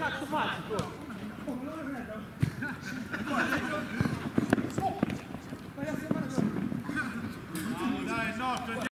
faccio farti